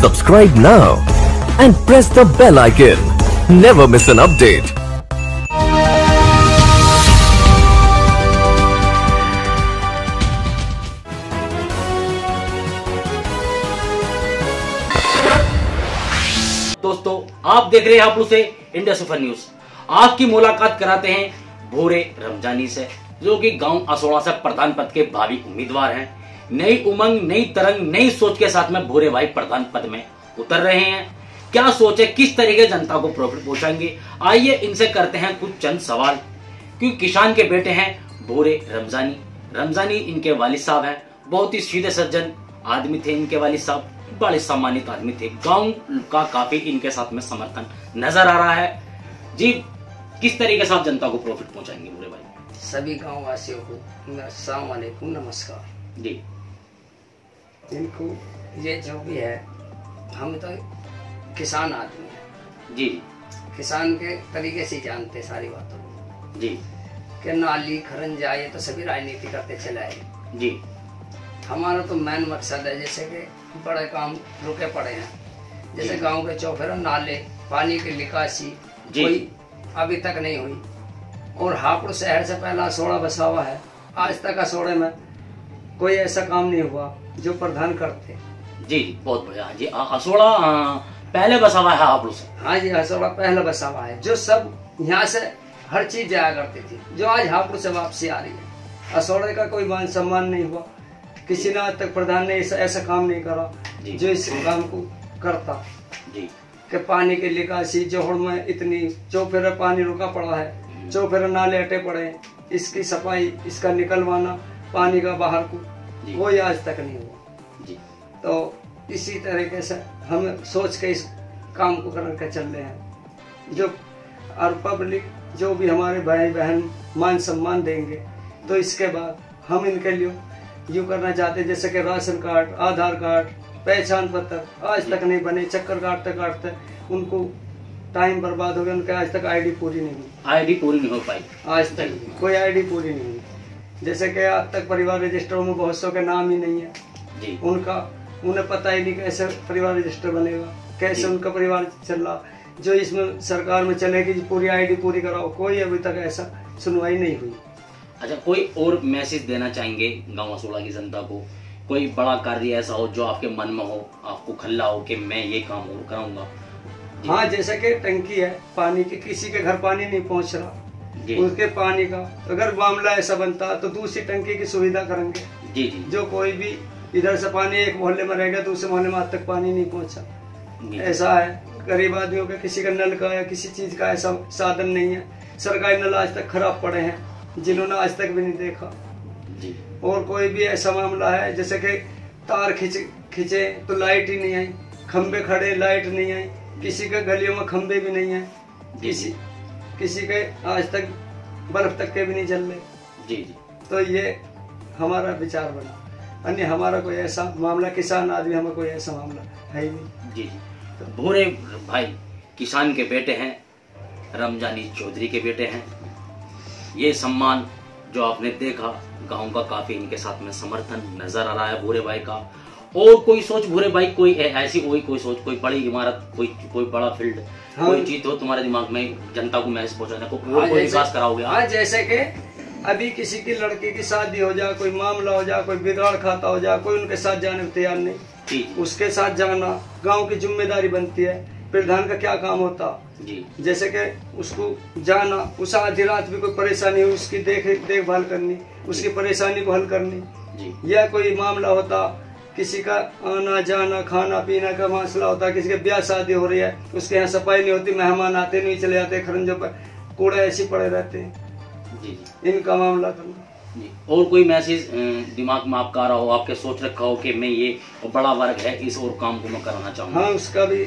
Subscribe now and press the bell icon. Never miss an update. दोस्तों, आप देख रहे हैं आप लोग से इंडिया सुपर न्यूज़ आपकी मुलाकात कराते हैं भोरे रमजानी से, जो कि गाँव असोड़ा से प्रधान पद के भावी उम्मीदवार हैं नई उमंग नई तरंग नई सोच के साथ में भोरे भाई प्रधान पद में उतर रहे हैं। क्या सोच है? किस तरीके जनता को प्रॉफिट पहुंचाएँगे? आइए इनसे करते हैं कुछ चंद सवाल। क्योंकि किसान के बेटे हैं भोरे रमजानी? रमजानी इनके वालिद साहब हैं। बहुत ही सीधे सज्जन आदमी थे इनके वालिद साहब। बड़े सम्मानित आदमी थे। गाँव का काफ़ी इनके साथ में समर्थन नज़र आ रहा है। जी किस तरीके से आप जनता को प्रॉफिट पहुंचाएँगे बुरे भाई? सभी गाँव वासियों को नमस्कार। जी। इनको ये जो भी है हम तो किसान आदमी हैं। जी। किसान के तरीके से जानते सारी बातों को। जी। कि नाली खरन जाए तो सभी राजनीति करते चले आए। जी। हमारा तो मेन मकसद है जैसे कि बड़े काम रुके पड़े हैं। जैसे। गाँव के चौफेर नाले पानी की निकासी कोई अभी तक नहीं हुई। और हापुड़ शहर से पहला सोड़ा बसा हुआ है आज तक असोड़े में कोई ऐसा काम नहीं हुआ जो प्रधान करते। जी बहुत बढ़िया। जी असोड़ा पहले बसा हुआ है आप लोग हाँ जी असोड़ा पहला बसा हुआ है जो सब यहाँ से हर चीज़ जाया करती थी जो आज हापुड़ से वापसी आ रही है। असोड़े का कोई मान सम्मान नहीं हुआ। किसी ने आज तक प्रधान ने ऐसा ऐसा काम नहीं करा जो। इस काम को करता। जी। कि पानी की निकासी जोहड़ में इतनी चौफेरा पानी रुका पड़ा है चौफेरा नाले अटे पड़े इसकी सफ़ाई इसका निकलवाना पानी का बाहर को। कोई आज तक नहीं हुआ। जी। तो इसी तरीके से हम सोच के इस काम को करके चल रहे हैं। जो और पब्लिक जो भी हमारे भाई बहन मान सम्मान देंगे तो इसके बाद हम इनके लिए यूँ करना चाहते हैं जैसे कि राशन कार्ड आधार कार्ड पहचान पत्र आज तक नहीं बने चक्कर काटते काटते उनको टाइम बर्बाद हो गया उनके आज तक आईडी पूरी नहीं हुई। आईडी पूरी नहीं हो पाई। आज तक कोई आईडी पूरी नहीं हुई। जैसे कि आज तक परिवार रजिस्टरों में बहुत सौ के नाम ही नहीं है। जी। उनका उन्हें पता ही नहीं कैसे परिवार रजिस्टर बनेगा कैसे उनका परिवार चल रहा। जो इसमें सरकार में चलेगी जी पूरी आईडी पूरी कराओ कोई अभी तक ऐसा सुनवाई नहीं हुई। अच्छा कोई और मैसेज देना चाहेंगे गाँव असोड़ा की जनता को? कोई बड़ा कार्य ऐसा हो जो आपके मन में हो आपको खल्ला हो कि मैं ये काम और कराऊँगा? हाँ जैसे कि टंकी है पानी की किसी के घर पानी नहीं पहुँच रहा। उसके पानी का। अगर मामला ऐसा बनता तो दूसरी टंकी की सुविधा करेंगे। जी जी। जो कोई भी इधर से पानी एक मोहल्ले में रहेगा दूसरे मोहल्ले में आज तक पानी नहीं पहुँचा। ऐसा है। गरीब आदमियों का किसी का नल का या किसी चीज़ का ऐसा साधन नहीं है। सरकारी नल आज तक खराब पड़े हैं जिन्होंने आज तक भी नहीं देखा। जी। और कोई भी ऐसा मामला है जैसे कि तार खिंच खिंचे तो लाइट ही नहीं आई। खंबे खड़े लाइट नहीं आई। किसी के गलियों में खंबे भी नहीं है किसी किसी के आज तक बर्फ़ तक के भी नहीं रहे जी जी। तो ये हमारा विचार बना। अन्य हमारा कोई ऐसा मामला किसान आदमी हमें कोई ऐसा मामला है ही नहीं। जी जी। तो भोरे भाई किसान के बेटे हैं रमजानी चौधरी के बेटे हैं। ये सम्मान जो आपने देखा गाँव का काफ़ी इनके साथ में समर्थन नज़र आ रहा है भूरे भाई का। और कोई सोच भूरे भाई कोई ऐसी कोई कोई सोच कोई बड़ी इमारत कोई कोई बड़ा फ़ील्ड हाँ। कोई चीज़ हो तुम्हारे दिमाग में जनता को मैसेज पहुँचाने को और हाँ, कोई विकास कराओगे हाँ जैसे कि अभी किसी की लड़की की शादी हो जाए कोई मामला हो जाए कोई बिगाड़ खाता हो जाए कोई उनके साथ जाने को तैयार नहीं। उसके साथ जाना गाँव की ज़िम्मेदारी बनती है प्रधान का क्या काम होता? जी। जैसे कि उसको जाना उस आधी रात भी कोई परेशानी हुई उसकी देख देखभाल करनी उसकी परेशानी को हल करनी। जी। या कोई मामला होता किसी का आना जाना खाना पीना का मसला होता है किसी के ब्याह शादी हो रही है उसके यहाँ सफ़ाई नहीं होती मेहमान आते नहीं चले जाते खरंजों पर कूड़े ऐसे पड़े रहते हैं। जी इनका मामला करना जी। और कोई मैसेज दिमाग में आपका आ रहा हो आपके सोच रखा हो कि मैं ये बड़ा वर्ग है इस और काम को मैं कराना चाहूँगा? हाँ उसका भी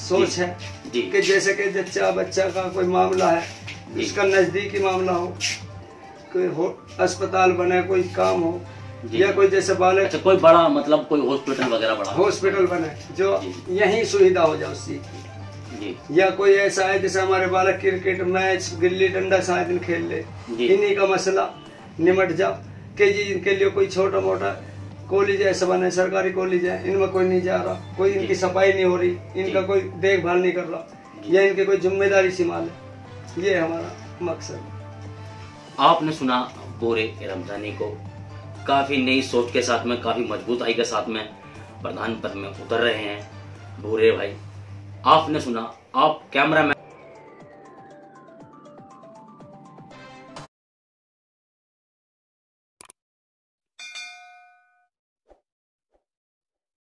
सोच है जी। कि जैसे कि जच्चा बच्चा का कोई मामला है इसका नजदीकी मामला हो कोई हो अस्पताल बने कोई काम हो। या कोई जैसे बालक अच्छा कोई बड़ा मतलब कोई हॉस्पिटल वगैरह बड़ा। हॉस्पिटल बने जो यही सुविधा हो जाए उसकी। या कोई ऐसा है जैसे हमारे बालक क्रिकेट मैच गिल्ली डंडा सारे दिन खेल ले। इन्हीं का मसला निमट जा कि जी इनके लिए कोई छोटा मोटा कॉलेज ऐसा बने सरकारी कॉलेज है इनमें कोई नहीं जा रहा कोई इनकी सफ़ाई नहीं हो रही इनका कोई देखभाल नहीं कर रहा या इनकी कोई ज़िम्मेदारी संभाल है। ये हमारा मकसद आपने सुना पूरे रमजानी को काफ़ी नई सोच के साथ में, काफ़ी मजबूताई के साथ में प्रधान पद में उतर रहे हैं। भूरे भाई, आपने सुना, आप कैमरा